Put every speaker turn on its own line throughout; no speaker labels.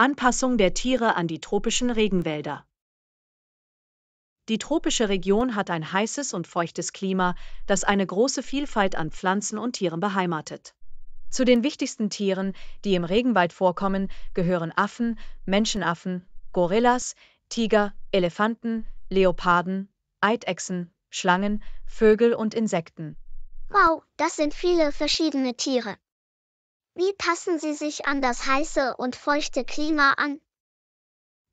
Anpassung der Tiere an die tropischen Regenwälder. Die tropische Region hat ein heißes und feuchtes Klima, das eine große Vielfalt an Pflanzen und Tieren beheimatet. Zu den wichtigsten Tieren, die im Regenwald vorkommen, gehören Affen, Menschenaffen, Gorillas, Tiger, Elefanten, Leoparden, Eidechsen, Schlangen, Vögel und Insekten.
Wow, das sind viele verschiedene Tiere. Wie passen sie sich an das heiße und feuchte Klima an?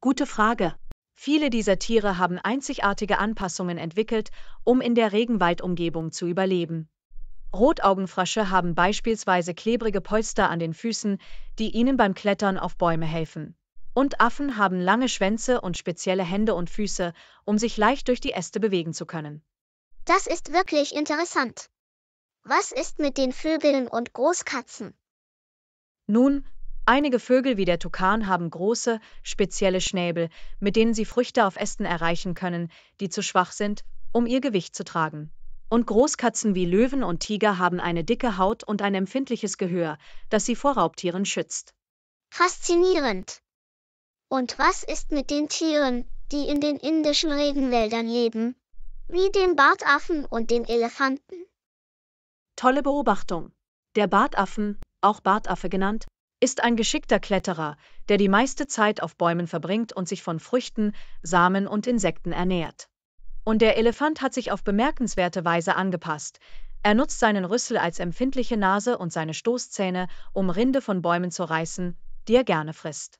Gute Frage. Viele dieser Tiere haben einzigartige Anpassungen entwickelt, um in der Regenwaldumgebung zu überleben. Rotaugenfrösche haben beispielsweise klebrige Polster an den Füßen, die ihnen beim Klettern auf Bäume helfen. Und Affen haben lange Schwänze und spezielle Hände und Füße, um sich leicht durch die Äste bewegen zu können.
Das ist wirklich interessant. Was ist mit den Vögeln und Großkatzen?
Nun, Einige Vögel wie der Tukan haben große, spezielle Schnäbel, mit denen sie Früchte auf Ästen erreichen können, die zu schwach sind, um ihr Gewicht zu tragen. Und Großkatzen wie Löwen und Tiger haben eine dicke Haut und ein empfindliches Gehör, das sie vor Raubtieren schützt.
Faszinierend. Und was ist mit den Tieren, die in den indischen Regenwäldern leben? Wie dem Bartaffen und dem Elefanten?
Tolle Beobachtung. Der Bartaffen, auch Bartaffe genannt, ist ein geschickter Kletterer, der die meiste Zeit auf Bäumen verbringt und sich von Früchten, Samen und Insekten ernährt. Und der Elefant hat sich auf bemerkenswerte Weise angepasst. Er nutzt seinen Rüssel als empfindliche Nase und seine Stoßzähne, um Rinde von Bäumen zu reißen, die er gerne frisst.